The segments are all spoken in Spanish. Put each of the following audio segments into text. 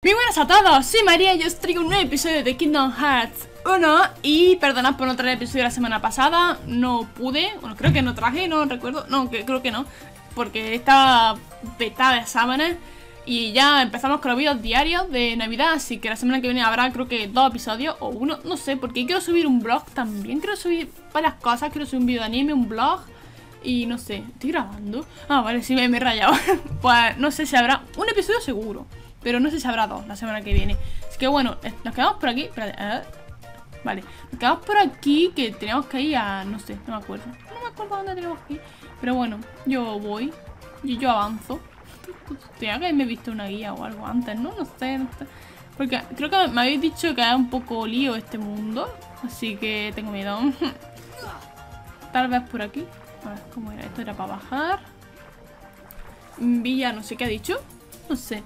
Muy buenas a todos, soy María y os traigo un nuevo episodio de Kingdom Hearts 1 Y perdonad por no traer el episodio la semana pasada, no pude, bueno creo que no traje, no recuerdo, no, que, creo que no Porque estaba petada de exámenes y ya empezamos con los vídeos diarios de Navidad Así que la semana que viene habrá creo que dos episodios o uno, no sé, porque quiero subir un blog también Quiero subir varias cosas, quiero subir un vídeo de anime, un blog y no sé, ¿estoy grabando? Ah, vale, sí, me, me he rayado. Pues no sé si habrá un episodio seguro pero no sé si habrá dos la semana que viene. Así que bueno, eh, nos quedamos por aquí. Espérate. Vale, nos quedamos por aquí que tenemos que ir a... No sé, no me acuerdo. No me acuerdo dónde tenemos que ir. Pero bueno, yo voy. Y yo avanzo. Tenía que haberme visto una guía o algo antes, ¿no? No sé, no sé. Porque creo que me habéis dicho que es un poco lío este mundo. Así que tengo miedo. Tal vez por aquí. A ver, ¿cómo era? Esto era para bajar. Villa, no sé qué ha dicho. No sé.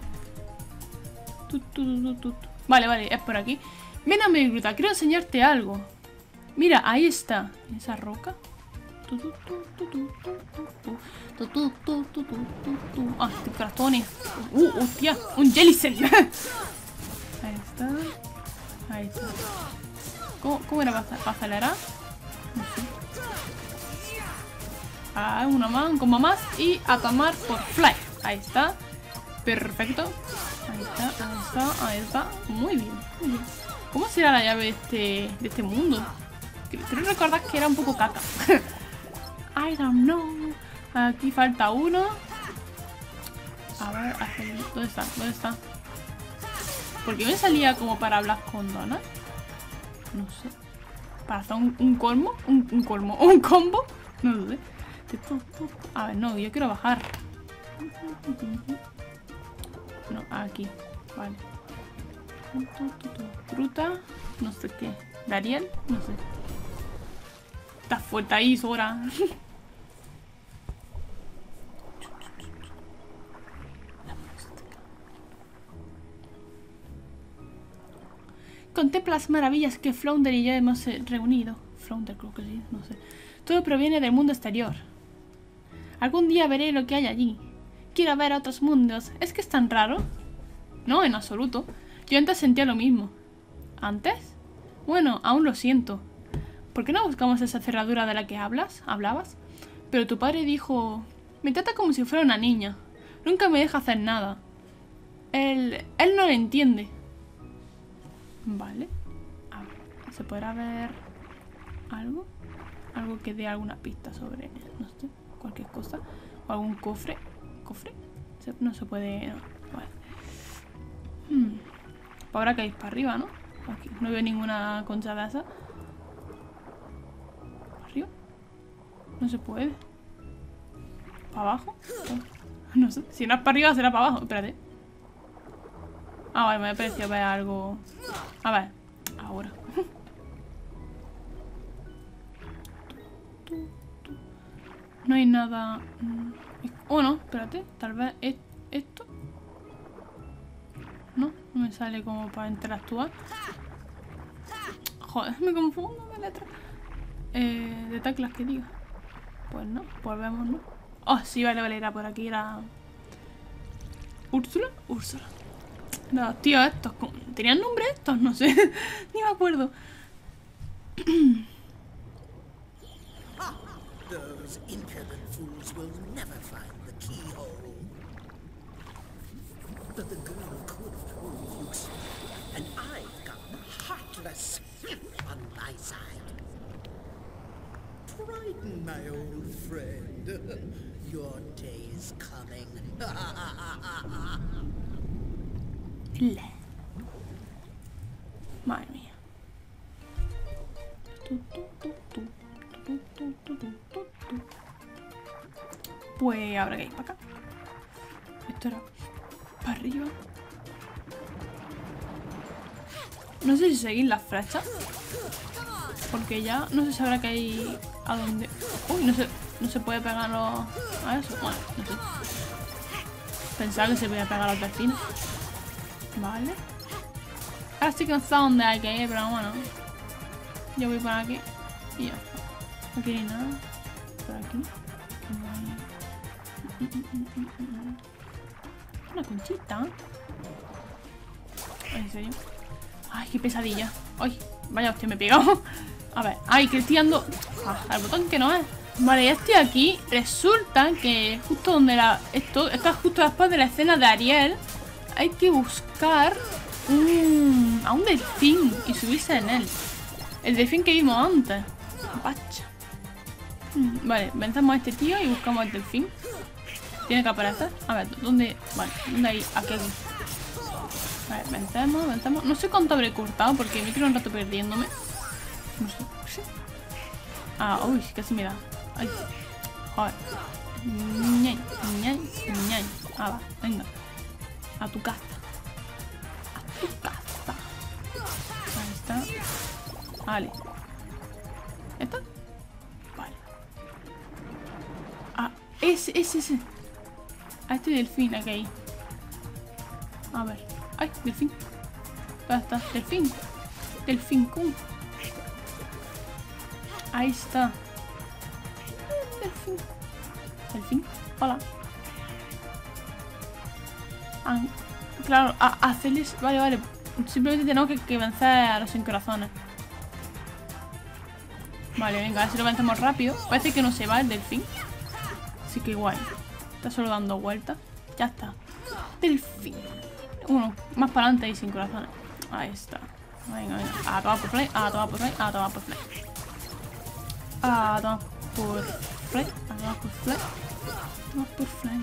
Vale, vale, es por aquí. Ven a mi gruta, quiero enseñarte algo. Mira, ahí está. Esa roca. Ah, este cartones. Uh, hostia, un Jellicent. Ahí está. Ahí está. ¿Cómo, cómo era para acelerar? No sé. Ah, una más, un combo más y a por fly. Ahí está. Perfecto. Ahí está, ahí está. Muy bien, muy bien. ¿Cómo será la llave de este, de este mundo? Creo recordar que era un poco caca. I don't know. Aquí falta uno. A ver, ¿dónde está? ¿Dónde está? ¿Por qué me salía como para hablar con Donna? No sé. ¿Para hacer un, un colmo? Un, un, colmo. ¿Un combo? No lo sé. A ver, no, yo quiero bajar. No, aquí. Vale. Fruta. No sé qué. Dariel. No sé. Está fuerte ahí, Sora. Contempla las maravillas que Flounder y yo hemos eh, reunido. Flounder creo que sí, no sé. Todo proviene del mundo exterior. Algún día veré lo que hay allí. Quiero ver otros mundos. ¿Es que es tan raro? No, en absoluto. Yo antes sentía lo mismo. ¿Antes? Bueno, aún lo siento. ¿Por qué no buscamos esa cerradura de la que hablas? ¿Hablabas? Pero tu padre dijo... Me trata como si fuera una niña. Nunca me deja hacer nada. Él... Él no lo entiende. Vale. ¿se podrá ver algo? Algo que dé alguna pista sobre... No sé, cualquier cosa. O algún cofre. ¿Cofre? No se puede... Hmm. Ahora que para arriba, ¿no? Aquí. No veo ninguna concha de esa. ¿Arriba? No se puede. ¿Para abajo? No sé. Si no es para arriba, será para abajo. Espérate. Ah, vale, me ha parecido ver algo... A ver. Ahora. No hay nada... Oh, no, espérate. Tal vez esto. Me sale como para interactuar. Joder, me confundo la letra. Eh, de teclas que diga. Pues no, pues vemos, ¿no? Oh, sí, vale, vale, era por aquí, era... ¿Úrsula? Úrsula. No, tío, estos... ¿Tenían nombre estos? No sé. Ni me acuerdo. But the girl could fool you, and I've got the heartless on my side. Triton, my old friend, your day is coming. Mía. Pues habrá que ir para acá. Esto era para arriba. No sé si seguir las flechas. Porque ya no se sabrá que hay a dónde. Uy, no se, no se puede pegar a eso. Bueno, no sé. Pensaba que se podía pegar a los delfines. Vale. Ahora no sé dónde hay que ir, pero bueno. Yo voy para aquí. Y ya está. No hay nada. Por aquí. No hay... Una conchita. Ay, qué pesadilla. Ay, vaya hostia, me he pegado. A ver, ay, que estoy dando... Ah, al botón que no es. Vale, ya estoy aquí. Resulta que justo donde la... Esto está justo después de la escena de Ariel. Hay que buscar un... a un delfín y subirse en él. El delfín que vimos antes. Mm, Vale, vencemos a este tío y buscamos al delfín. Tiene que aparecer. A ver, ¿dónde? Vale, ¿dónde hay? Aquí, aquí. Vale, vencemos, vencemos. No sé cuánto habré cortado porque me quiero un rato perdiéndome. No sé. Ah, uy, casi me da. Ay. Joder. Ñay, ñay, ñay. Ah, va, venga. A tu casa. A tu casa. Ahí está. Vale. ¿Esta? Vale. Ah, ese, ese, ese. A este delfín, aquí. hay. A ver. Ay, delfín. ¿Dónde está? Delfín. Delfín Kun. Ahí está. Delfín. Delfín. Hola. Ah, claro, a, hacerles... Vale, vale. Simplemente tenemos que, que vencer a los sin corazones. Vale, venga, a ver si lo vencemos rápido. Parece que no se va el delfín. Así que guay. Está solo dando vueltas. Ya está. Delfín. Uno, más para adelante y sin corazones. Ahí está. Venga, venga. A tomar por play, a tomar por play, a tomar por play. A tomar por play, a tomar por play. A tomar por play.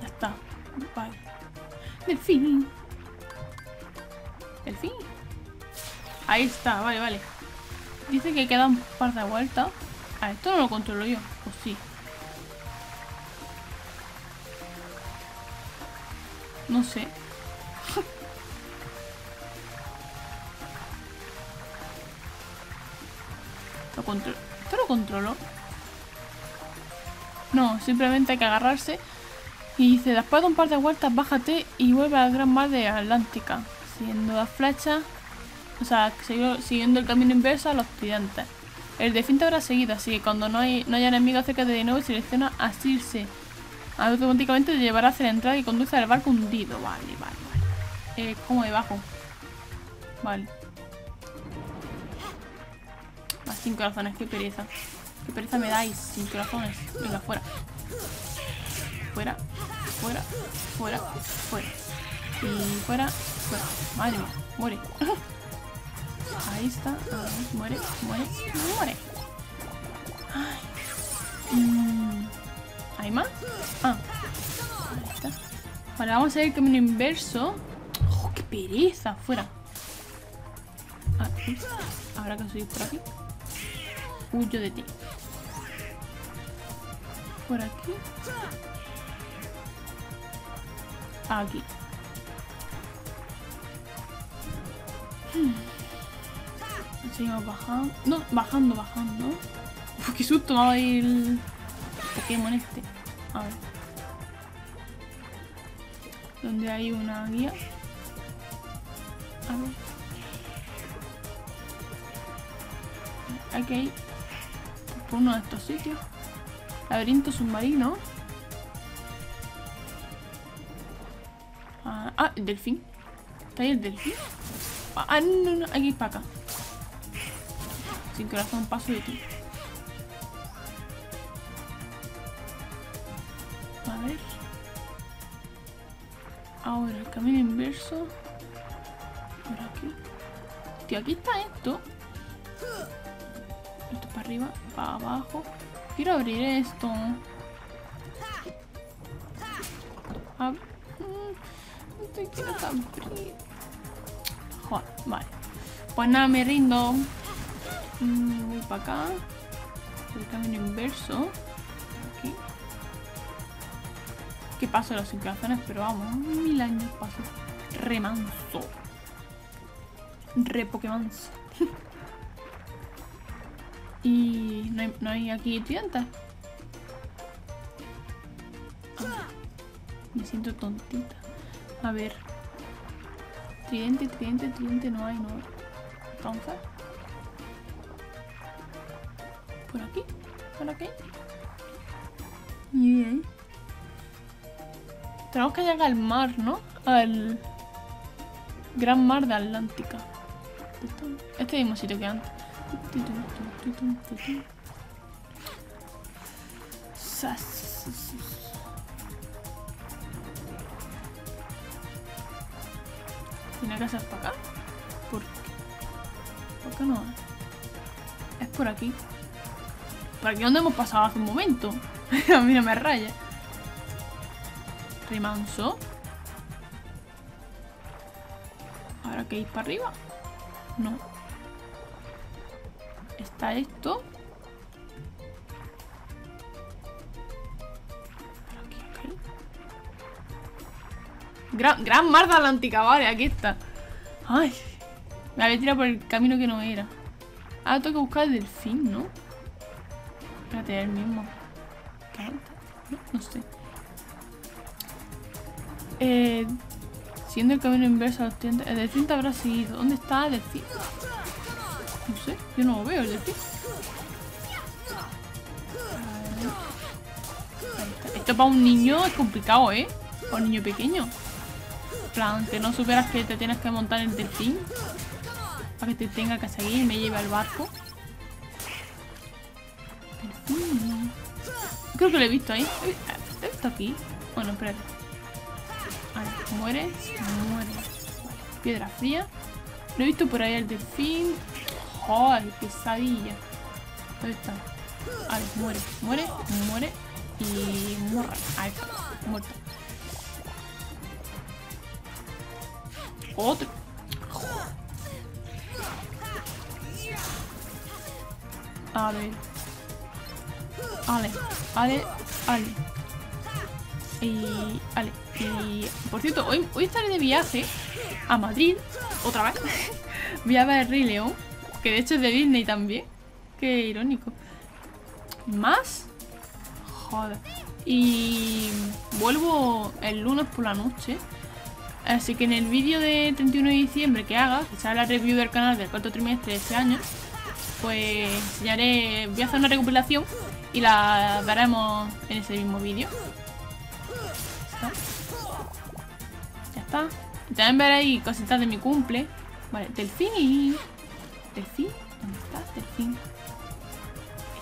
Ya está. Vale. Delfín. Delfín. Ahí está, vale, vale. Dice que queda un par de vueltas. Ah, esto no lo controlo yo. Sí. No sé. ¿Lo controlo? ¿Esto lo controlo? No, simplemente hay que agarrarse. Y dice, después de un par de vueltas, bájate y vuelve al gran mar de Atlántica. Siguiendo las flechas. O sea, siguiendo el camino inverso al occidente. El te habrá seguido, así que cuando no, hay, no haya enemigos cerca de nuevo, selecciona asirse. Automáticamente te llevará hacia la entrada y conduce al barco hundido. Vale, vale, vale. Eh, ¿Cómo debajo? Vale. Más sin corazones, qué pereza. Qué pereza me dais, sin corazones. Venga, fuera. Fuera, fuera, fuera, fuera. Y fuera, fuera. Madre mía, muere. Ahí está. Muere, muere, muere. Ay. Mm, ¿Hay más? Ah. Ahí está. Vale, vamos a el camino inverso. ¡Oh, qué pereza! Fuera. Ah, ups. Habrá que subir por aquí. Huyo de ti. Por aquí. Aquí. Seguimos bajando. No, bajando, bajando. Uf, qué susto me va a ir el Pokémon este. A ver. Donde hay una guía. A ver. Hay que ir por uno de estos sitios. Laberinto submarino. Ah, ah, el delfín. ¿Está ahí el delfín? Ah, no, no, hay que ir para acá. Sin corazón, paso de ti. A ver. Ahora, el camino inverso. Por aquí. Tío, aquí está esto. Esto para arriba, para abajo. Quiero abrir esto. No te quiero abrir. Joder, vale. Pues nada, me rindo. Mm, voy para acá. El camino inverso. Aquí. Que paso los inclinaciones, pero vamos, mil años paso. Remanso. Re Pokémonso. y no hay, no hay aquí. Ah, Me siento tontita. A ver. Tridente, tridente, tridente no hay, no hay. Entonces. Por aquí. Por aquí. Bien. Tenemos que llegar al mar, ¿no? al Gran Mar de Atlántica. Este mismo sitio que antes. ¿Tiene que ser para acá? ¿Por qué? ¿Por qué no? Es por aquí. Por aquí donde hemos pasado hace un momento. A mí no me raya. Remanso. ¿Ahora que ir para arriba? No. Está esto. Aquí, aquí. Gran, gran mar de Atlántica, vale, aquí está. Ay, me había tirado por el camino que no era. Ahora tengo que buscar el delfín, ¿no? Espérate, el mismo. No, no sé. Eh, siendo el camino inverso a los tiendas. El te habrá seguido. ¿Dónde está el delfín? No sé, yo no lo veo el delfín. Esto para un niño es complicado, ¿eh? Para un niño pequeño. Plan, que no superas que te tienes que montar en el delfín. Para que te tenga que seguir y me lleve al barco. Creo que lo he visto ahí. ¿Lo he visto aquí? Bueno, espérate. Vale, muere, muere. Piedra fría. Lo he visto por ahí el delfín. ¡Joder, pesadilla! ¿Dónde está? Vale, muere, muere, muere. Y morra. Ahí está, muerto. Otro. A ver. Ale, ale, ale. Y. Ale. Y. Por cierto, hoy, estaré de viaje a Madrid. Otra vez. Voy a ver Rey. Que de hecho es de Disney también. Qué irónico. ¿Más? Joder. Y vuelvo el lunes por la noche. Así que en el vídeo de 31 de diciembre que haga, que será la review del canal del cuarto trimestre de este año, pues enseñaré, voy a hacer una recopilación y la veremos en ese mismo vídeo. Ya está. Y también veréis cositas de mi cumple. Vale, delfín y... ¿Delfín? ¿Dónde está? Delfín.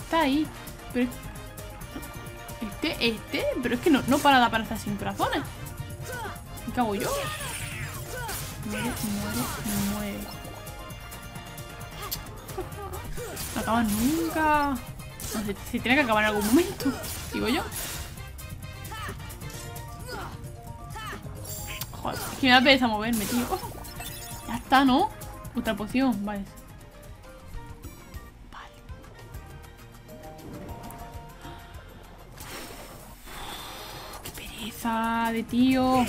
Está ahí. Pero... Este, este... Pero es que no, no para de aparecer sin corazones. ¿Qué hago yo? Muere, muere, muere. No acaba nunca. No sé, se tiene que acabar en algún momento. Digo yo. Joder, es que me da pereza moverme, tío. Ya está, ¿no? Otra poción, vale. Vale. Qué pereza de tío.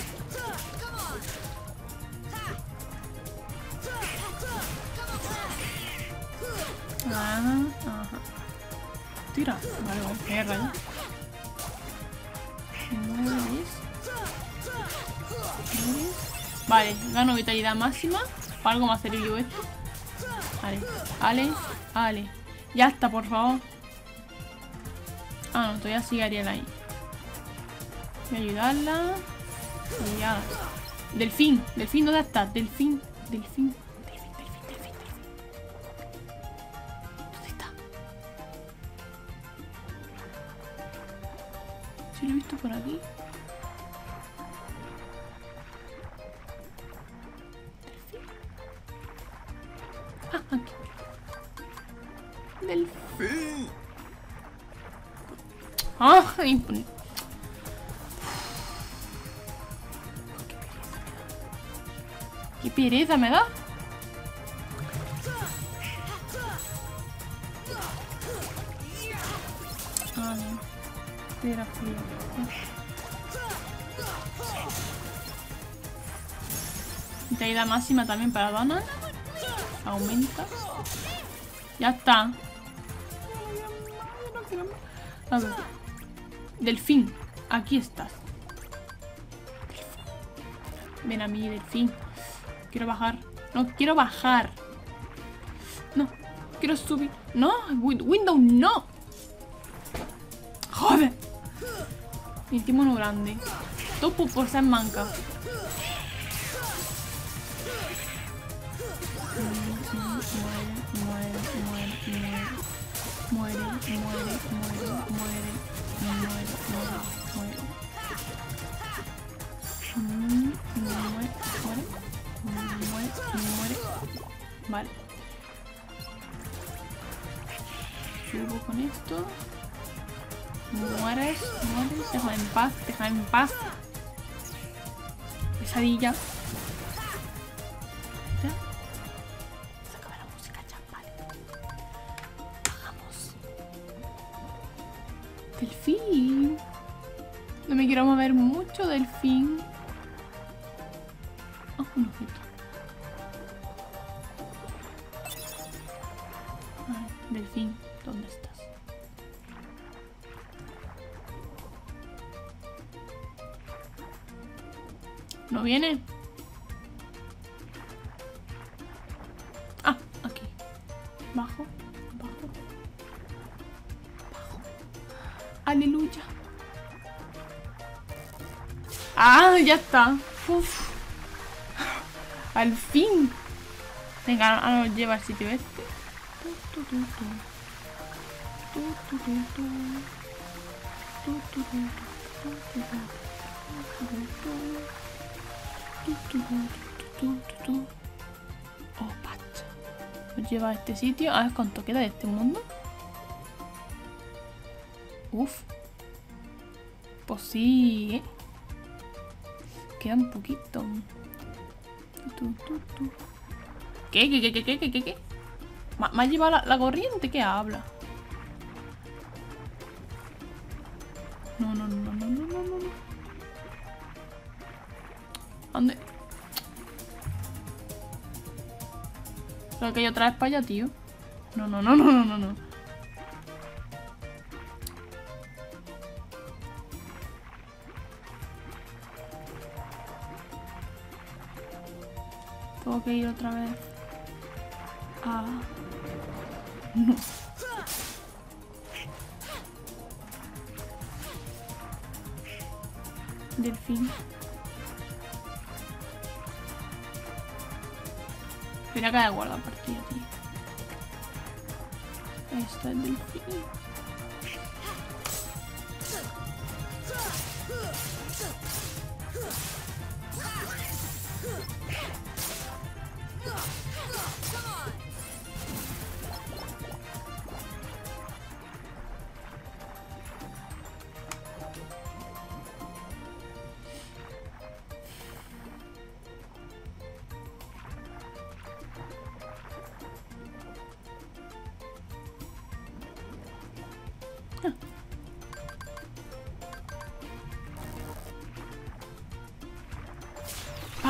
Vale, gano vitalidad máxima. Para algo más serio esto. Vale, vale, vale. Ya está, por favor. Ah, no, todavía sigue Ariel ahí. Voy a ayudarla. Y ya. Delfín, delfín, ¿dónde está? Delfín, delfín, Si lo he visto por aquí. Ah, aquí. Delfín. Ah, imp- Qué pereza me da. Máxima también para Donna. Aumenta. Ya está. A ver. Delfín, aquí estás. Ven a mí, delfín. Quiero bajar. No, quiero bajar. No, quiero subir. No, Win- Windows no. Joder. Mi uno grande. Todo por, por ser manca. Vale. Subo con esto. Mueres, mueres, déjame en paz, déjame en paz. Pesadilla. Acaba la música ya, vale. Bajamos. Delfín. No me quiero mover mucho, delfín. Oh, un objeto. Ay, delfín, ¿dónde estás? ¿No viene? Ah, aquí. Bajo, bajo. Bajo. Aleluya. Ah, ya está. Uf. Al fin. Venga, ahora lleva al sitio este. Oh, pacha. Nos lleva a este sitio. A ver cuánto queda de este mundo. Uf. Pues sí, ¿eh? Queda un poquito. ¿Qué? ¿Qué? ¿Qué? ¿Qué? ¿Qué? ¿Qué? ¿Qué? ¿Me ha llevado la, corriente? ¿Qué habla? No, no, no, no, no, no, no. ¿Dónde? Creo que hay otra vez para allá, tío. No, no, no, no, no, no, no. Tengo que ir otra vez. Ah. Delfín. Mira que de guarda partida, tío. Esto es delfín.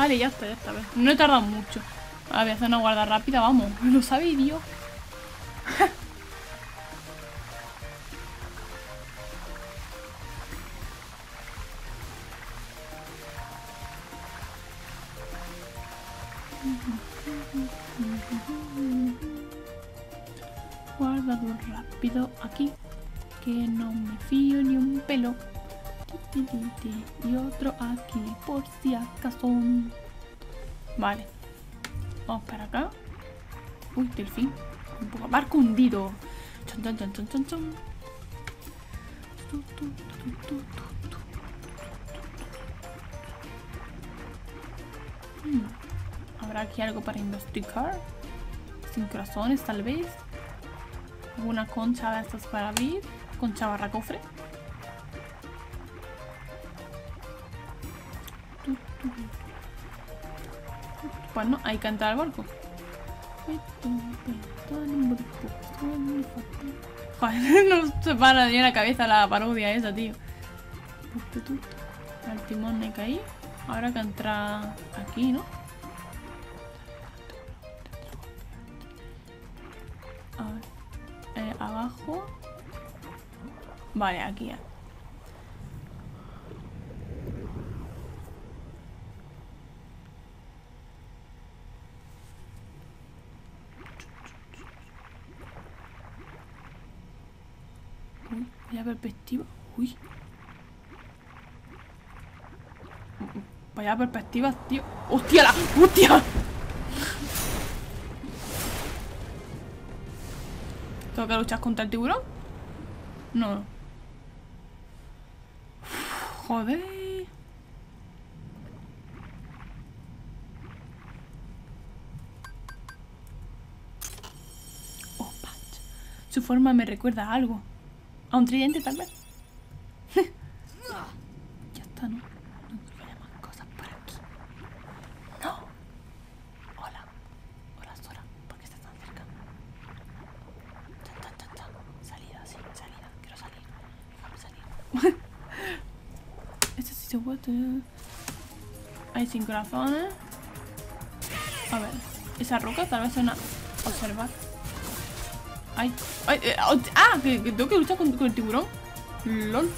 Vale, ya está, ya está. No he tardado mucho. A ver, voy a hacer una guarda rápida, vamos. Lo sabe Dios. Guardado rápido aquí. Que no me fío ni un pelo. Y otro aquí, por si acaso. Vale. Vamos para acá. Uy, delfín. Un poco barco hundido. Chon, chon, chon, chon. Hmm. ¿Habrá aquí algo para investigar? Sin corazones, tal vez. ¿Alguna concha de estas para abrir? Concha barra cofre. Pues no, hay que entrar al barco. Joder, no se para ni la cabeza la parodia esa, tío. El timón de caí. Ahora que entra aquí, ¿no? A ver. Eh, abajo. Vale, aquí ya. Uy, vaya perspectiva. Uy. Tío. ¡Hostia! La... ¡Hostia! Tengo que luchar contra el tiburón. No. Joder. Oh. Su forma me recuerda a algo. A un tridente, tal vez. ya está, ¿no? No creo que haya más cosas por aquí. No. Hola. Hola, Sora. ¿Por qué estás tan cerca? Cha, cha, cha, cha. Salida, sí, salida. Quiero salir. Déjame salir. Hay sin corazones. A ver. Esa roca tal vez suena observar. Ay, ay, eh, oh, ah, que, tengo que luchar con, el tiburón. LOL.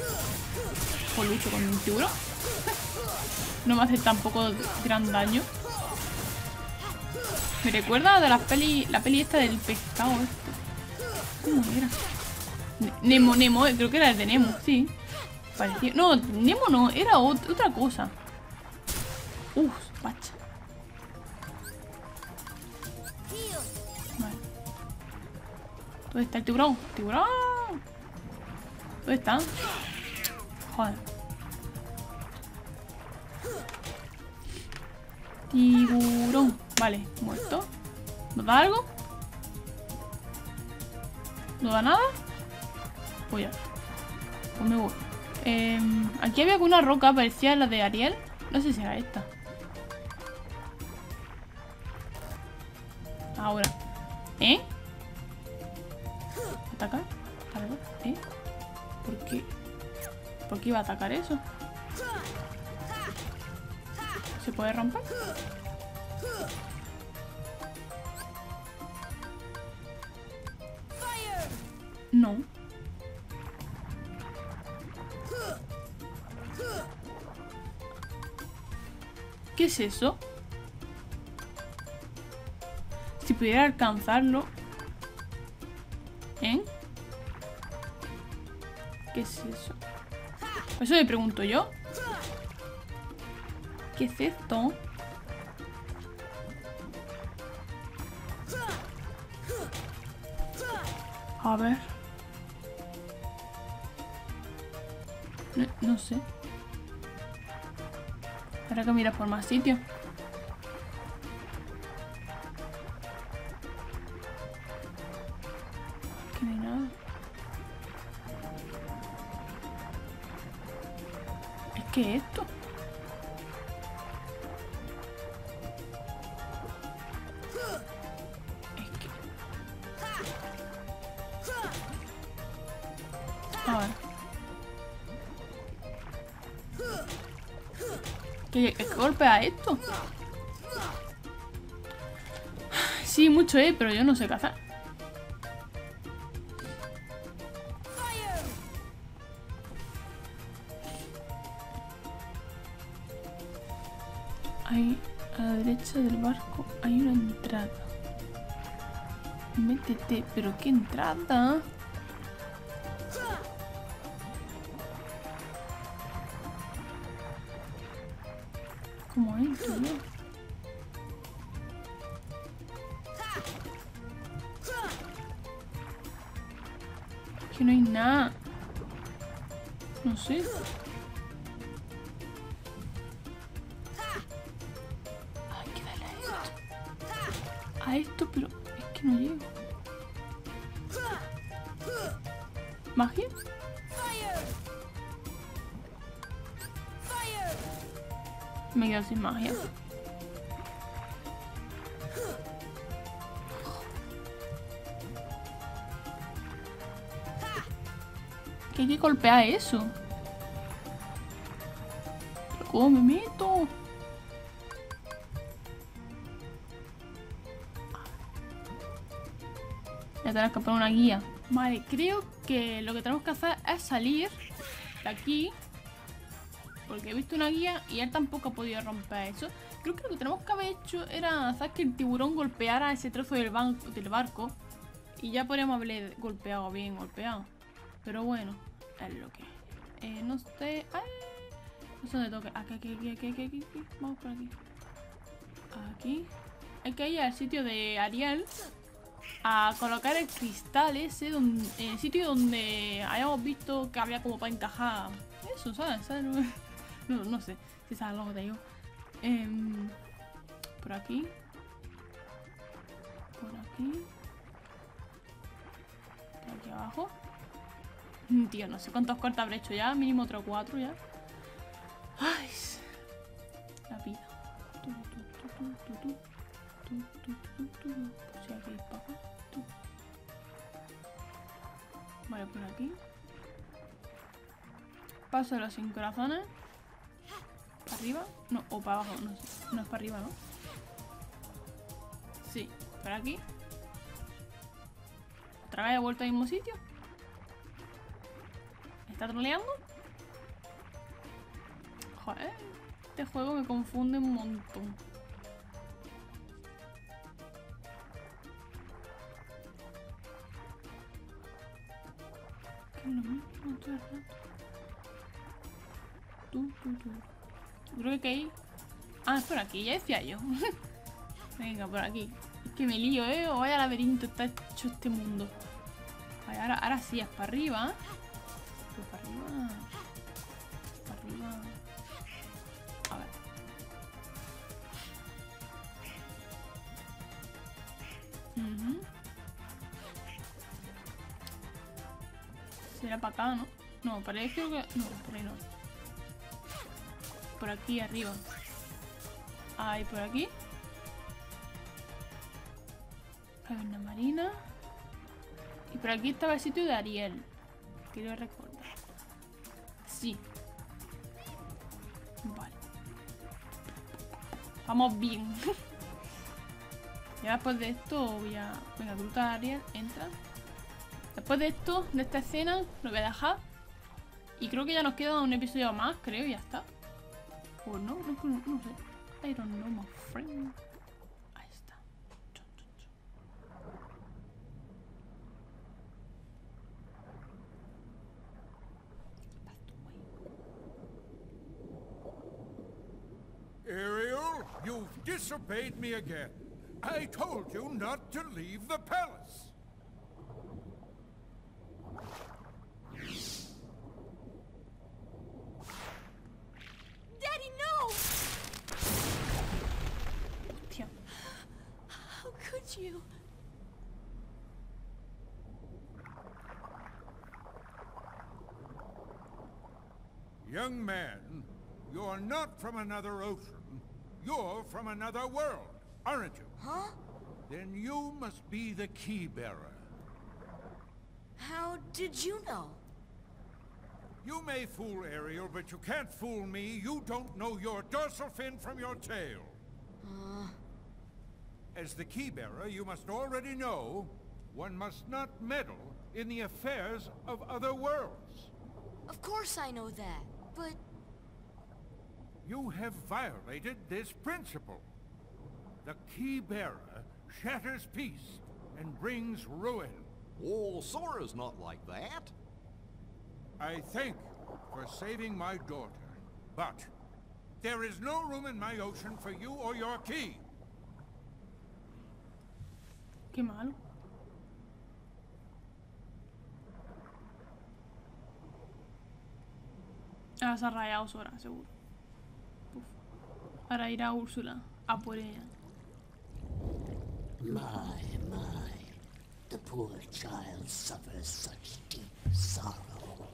Pues lucho con el tiburón. No me hace tampoco gran daño. Me recuerda de la peli, la peli esta del pescado este. ¿Cómo era? Ne- Nemo, Nemo, eh, creo que era el de Nemo, sí. No, Nemo no, era ot- otra cosa. Uf, pacha. Vale. ¿Dónde está el tiburón? ¡Tiburón! ¿Dónde está? Joder. Tiburón. Vale, muerto. ¿Nos da algo? ¿No da nada? Pues ya. Pues me voy. Em, aquí había una roca, parecía la de Ariel. No sé si era esta. Ahora. ¿Eh? ¿Atacar? ¿Eh? ¿Por qué? ¿Por qué iba a atacar eso? ¿Se puede romper? Es eso? Si pudiera alcanzarlo. ¿Eh? ¿Qué es eso? Eso me pregunto yo. ¿Qué es esto? A ver. No, no sé. Habrá que mirar por más sitios. Mucho, eh, pero yo no sé cazar. Ahí, a la derecha del barco, hay una entrada. Métete, pero ¿qué entrada? Golpear eso? ¿Pero ¿Cómo me meto? Ya tenemos que poner una guía. Vale, creo que lo que tenemos que hacer es salir de aquí. Porque he visto una guía y él tampoco ha podido romper eso. Creo que lo que tenemos que haber hecho era hacer que el tiburón golpeara ese trozo del, banco, del barco. Y ya podríamos haberle golpeado bien, golpeado. Pero bueno, es lo que. Eh, no sé. ¡Ay! No sé dónde toque. Aquí, aquí, aquí, aquí, aquí, aquí. Vamos por aquí. Aquí. Hay que ir al sitio de Ariel. a colocar el cristal ese donde, el sitio donde hayamos visto que había como para encajar eso, ¿sabes? ¿Sabes? No, no sé si sabes lo que te digo. Em, por aquí. Por aquí. Por aquí abajo. Mm, Tío, no sé cuántos cortes habré hecho ya. Mínimo otro cuatro ya. Ay, la vida. Por. Tu. Vale, por aquí. Paso de los sin corazones. ¿Para arriba? No, o para abajo, no sé. No es para arriba, ¿no? Sí, para aquí. ¿Otra vez he vuelto al mismo sitio? ¿Me está troleando? Joder, este juego me confunde un montón. Creo que hay... Ah, es por aquí, ya decía yo. Venga, por aquí. Es que me lío, ¿eh? O vaya laberinto está hecho este mundo. Ahora, ahora sí, es para arriba. Para arriba. Para arriba. A ver. Ujú. Será para acá, ¿no? No, para ahí creo que... No, por ahí no. Por aquí arriba. Ahí, por aquí. Una marina. Y por aquí estaba el sitio de Ariel. Quiero recordar. Sí. Vale. Vamos bien. ya después de esto voy a... Venga, gruta Ariel, entra. Después de esto, de esta escena, lo voy a dejar. Y creo que ya nos queda un episodio más, creo, y ya está. O no, no, no sé. I don't know, my friend. You've disobeyed me again. I told you not to leave the palace. Daddy, no! How could you? Young man, you're not from another ocean. You're from another world, aren't you? Huh? Then you must be the key bearer. How did you know? You may fool Ariel, but you can't fool me. You don't know your dorsal fin from your tail. Uh. As the key bearer, you must already know one must not meddle in the affairs of other worlds. Of course I know that, but You have violated this principle. The key bearer shatters peace and brings ruin. Oh, Sora's not like that. I thank you for saving my daughter, but there is no room in my ocean for you or your key. Qué malo. Ahora se ha rayado Sora, seguro. Uf. Ahora irá Úrsula a por ella. My, my, the poor child suffers such deep sorrow.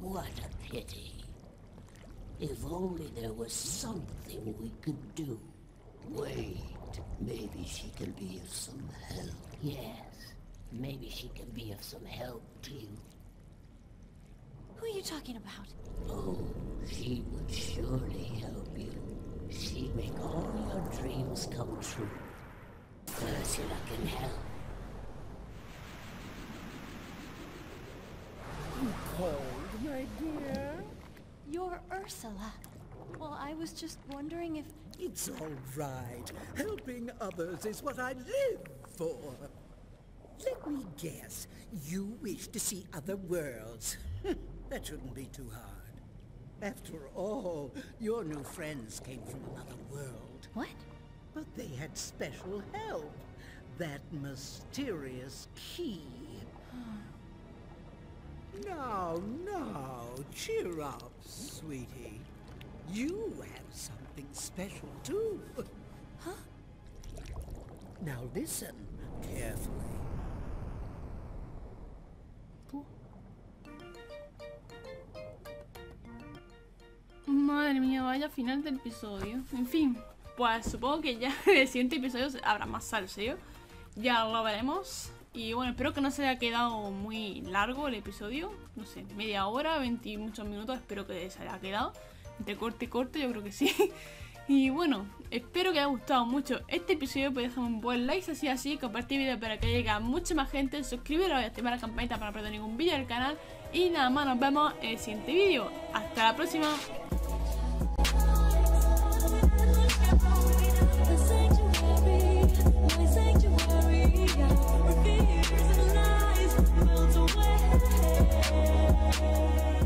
What a pity. If only there was something we could do. Wait, maybe she can be of some help. Yes, maybe she can be of some help to you. Who are you talking about? Oh, she would surely help you. She'd make all your dreams come true. Ursula can help. You cold, my dear? You're Ursula. Well, I was just wondering if... It's all right. Helping others is what I live for. Let me guess. You wish to see other worlds. that shouldn't be too hard. After all, your new friends came from another world. What? But they had special help. That mysterious key. Now, now, cheer up, sweetie. You have something special too. Huh? Now listen carefully. Vaya final del episodio. En fin, pues supongo que ya en el siguiente episodio habrá más salseo. Ya lo veremos. Y bueno, espero que no se haya quedado muy largo el episodio. No sé, media hora, 20 y muchos minutos. Espero que se haya quedado. Entre corte y corte, yo creo que sí. Y bueno, espero que haya gustado mucho este episodio. Podéis dejar un buen like así así, compartir el vídeo para que llegue a mucha más gente. Suscribiros y activar la campanita para no perder ningún vídeo del canal. Y nada más, nos vemos en el siguiente vídeo. Hasta la próxima. Yeah.